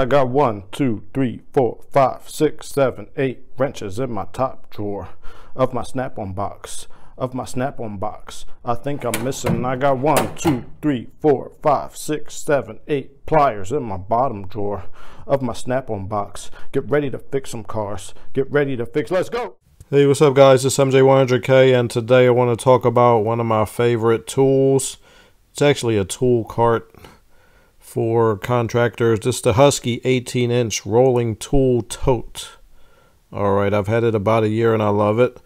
I got one, two, three, four, five, six, seven, eight wrenches in my top drawer of my snap-on box. Of my snap-on box. I think I'm missing. I got one, two, three, four, five, six, seven, eight pliers in my bottom drawer of my snap-on box. Get ready to fix some cars. Get ready to fix. Let's go. Hey, what's up, guys? It's MJ100K, and today I want to talk about one of my favorite tools. It's actually a tool cart for contractors. This is the Husky 18 inch rolling tool tote. Alright, I've had it about a year and I love it.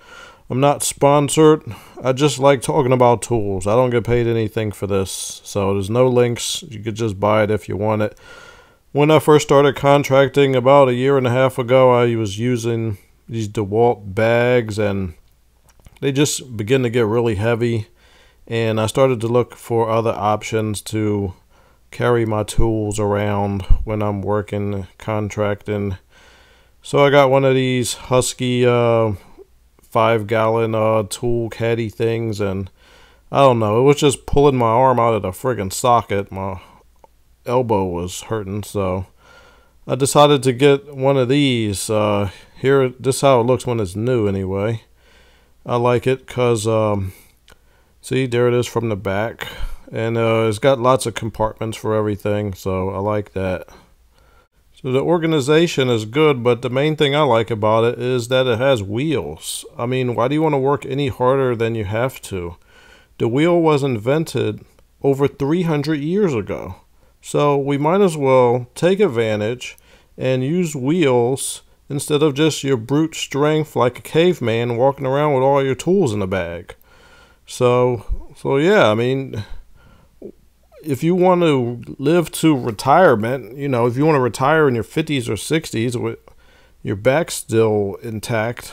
I'm not sponsored. I just like talking about tools. I don't get paid anything for this. So there's no links. You could just buy it if you want it. When I first started contracting about a year and a half ago, I was using these DeWalt bags and they just begin to get really heavy. And I started to look for other options to carry my tools around when I'm working contracting. So I got one of these Husky uh, five gallon uh, tool caddy things and I don't know, it was just pulling my arm out of the friggin' socket. My elbow was hurting, so I decided to get one of these. Uh, here, this is how it looks when it's new anyway. I like it because, um, see, there it is from the back. And uh, it's got lots of compartments for everything, so I like that. So the organization is good, but the main thing I like about it is that it has wheels. I mean, why do you want to work any harder than you have to? The wheel was invented over 300 years ago. So we might as well take advantage and use wheels instead of just your brute strength like a caveman walking around with all your tools in a bag. So, so yeah, I mean, if you want to live to retirement, you know, if you want to retire in your 50s or 60s with your back still intact,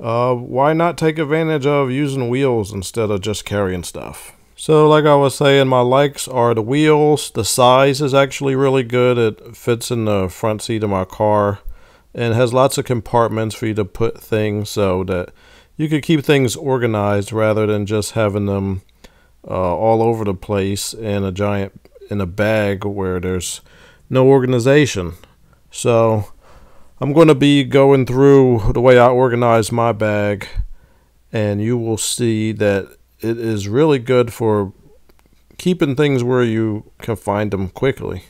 uh, why not take advantage of using wheels instead of just carrying stuff? So like I was saying, my likes are the wheels. The size is actually really good. It fits in the front seat of my car and has lots of compartments for you to put things so that you could keep things organized rather than just having them uh, all over the place in a giant in a bag where there's no organization. So I'm going to be going through the way I organize my bag and you will see that it is really good for keeping things where you can find them quickly.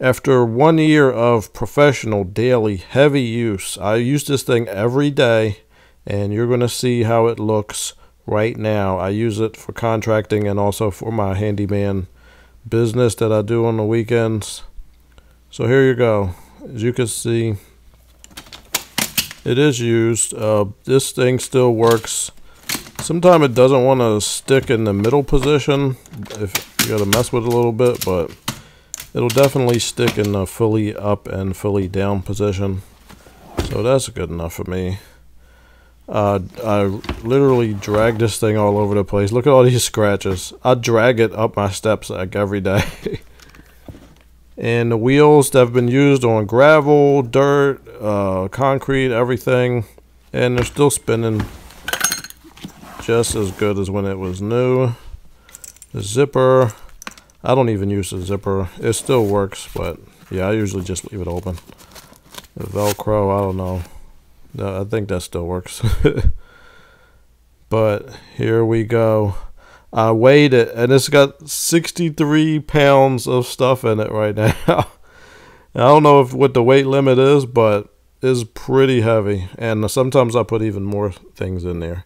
After one year of professional daily heavy use, I use this thing every day and you're going to see how it looks right now. I use it for contracting and also for my handyman business that I do on the weekends. So here you go. As you can see, it is used. Uh, this thing still works. Sometimes it doesn't want to stick in the middle position if you got to mess with it a little bit, but it'll definitely stick in the fully up and fully down position. So that's good enough for me. Uh, I literally drag this thing all over the place. Look at all these scratches. I drag it up my steps like every day. and the wheels that have been used on gravel, dirt, uh, concrete, everything. And they're still spinning just as good as when it was new. The zipper. I don't even use the zipper. It still works, but yeah, I usually just leave it open. The Velcro, I don't know. No, I think that still works. but here we go. I weighed it, and it's got 63 pounds of stuff in it right now. I don't know if what the weight limit is, but it's pretty heavy. And sometimes I put even more things in there.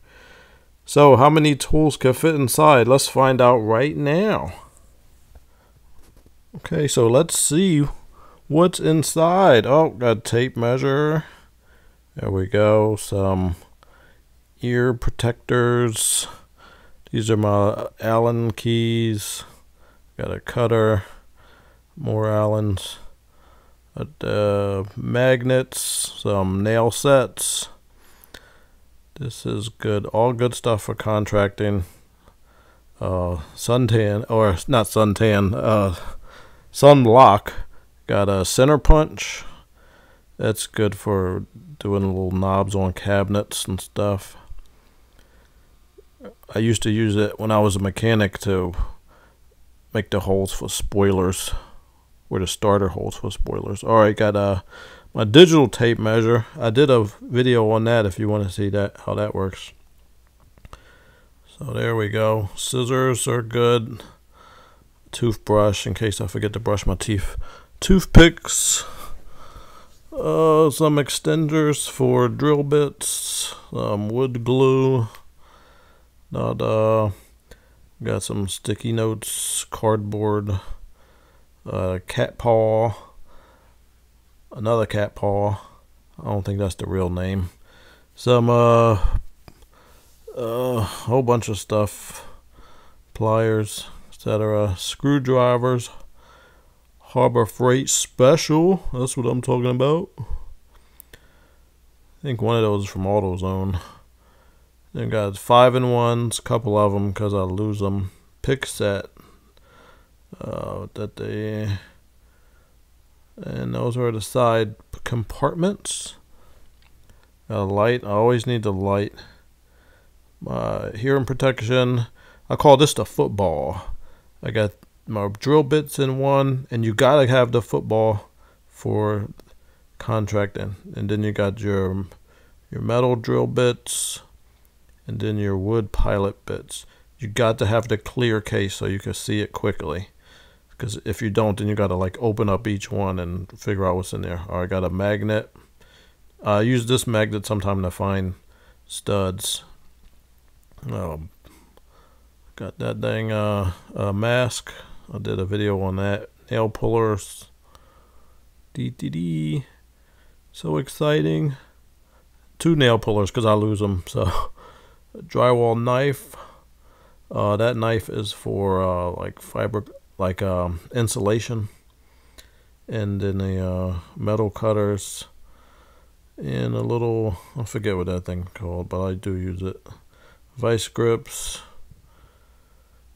So how many tools can fit inside? Let's find out right now. Okay, so let's see what's inside. Oh, got a tape measure. There we go. Some ear protectors. These are my Allen keys. Got a cutter. More Allens. Uh, magnets. Some nail sets. This is good. All good stuff for contracting. Uh, suntan, or not suntan, uh, sunblock. Got a center punch. That's good for doing little knobs on cabinets and stuff. I used to use it when I was a mechanic to make the holes for spoilers where the starter holes for spoilers. All right, got uh, my digital tape measure. I did a video on that if you want to see that how that works. So there we go. Scissors are good. Toothbrush in case I forget to brush my teeth. Toothpicks. Uh, some extenders for drill bits. Some wood glue. Not uh, got some sticky notes, cardboard, uh, cat paw, another cat paw. I don't think that's the real name. Some uh, a whole bunch of stuff, pliers, etc. Screwdrivers, Harbor Freight Special. That's what I'm talking about. I think one of those is from AutoZone. Then got five and ones, a couple of them because I lose them. Pick set. Uh, that they and those are the side compartments. Got a light. I always need the light. My hearing protection. I call this the football. I got my drill bits in one, and you gotta have the football for contracting. And then you got your your metal drill bits, and then your wood pilot bits. You got to have the clear case so you can see it quickly. Because if you don't, then you got to like open up each one and figure out what's in there. I got a magnet. I use this magnet sometime to find studs. Um, got that dang uh, uh, mask. I did a video on that. Nail pullers. DTD. So exciting. Two nail pullers because I lose them. So drywall knife. Uh, that knife is for uh, like fiber, like um, insulation. And then the uh, metal cutters and a little, I forget what that thing called, but I do use it vice grips.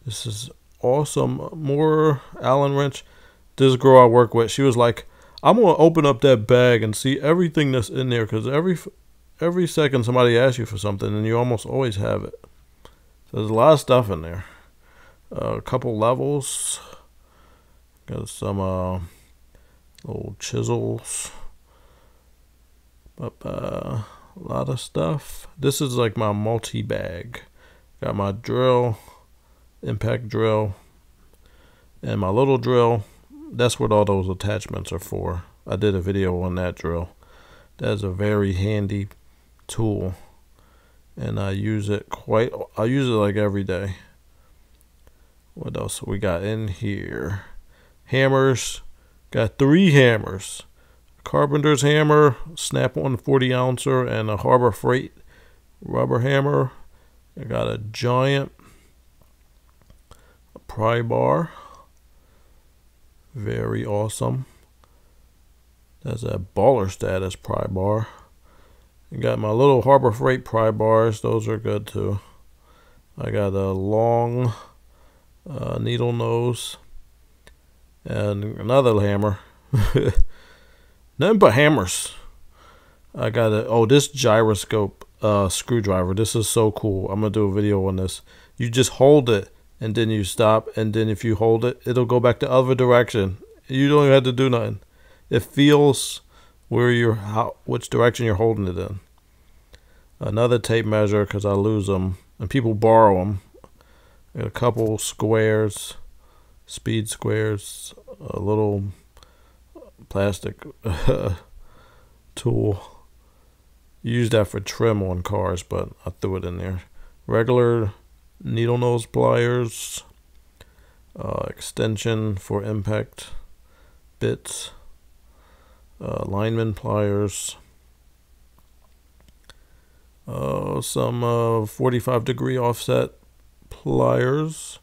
This is awesome. More Allen wrench. This girl I work with, she was like, I'm gonna open up that bag and see everything that's in there because every every second somebody asks you for something and you almost always have it. So there's a lot of stuff in there. Uh, a couple levels. Got some uh, little chisels. But uh, a lot of stuff. This is like my multi-bag. Got my drill, impact drill, and my little drill. That's what all those attachments are for. I did a video on that drill. That's a very handy tool. And I use it quite, I use it like every day. What else we got in here? Hammers. Got three hammers. Carpenter's hammer, snap on 40 ouncer, and a Harbor Freight rubber hammer. I got a giant pry bar. Very awesome. That's a baller status pry bar. I got my little Harbor Freight pry bars. Those are good too. I got a long uh, needle nose and another hammer. Nothing but hammers. I got a oh this gyroscope uh, screwdriver. This is so cool. I'm gonna do a video on this. You just hold it and then you stop and then if you hold it, it'll go back the other direction. You don't even have to do nothing. It feels where you're how which direction you're holding it in. Another tape measure because I lose them and people borrow them. A couple squares, speed squares, a little plastic tool. Use that for trim on cars, but I threw it in there. Regular needle nose pliers, uh, extension for impact bits, uh, lineman pliers, uh, some uh, 45 degree offset pliers.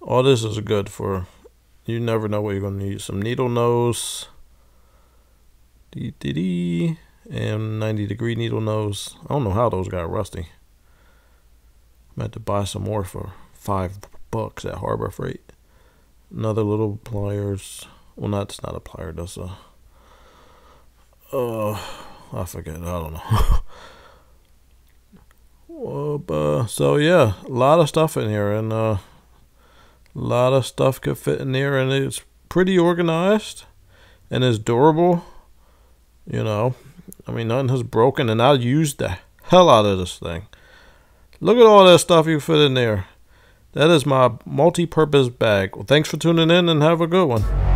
All this is good for, you never know what you're going to need. Some needle nose, dee dee dee, and 90 degree needle nose. I don't know how those got rusty. I had to buy some more for five bucks at Harbor Freight. Another little pliers. Well, that's not a plier. That's a. Uh, I forget. I don't know. uh, so yeah, a lot of stuff in here, and uh, a lot of stuff could fit in here, and it's pretty organized and is durable. You know, I mean, nothing has broken, and I used the hell out of this thing. Look at all that stuff you fit in there. That is my multi-purpose bag. Well, thanks for tuning in and have a good one.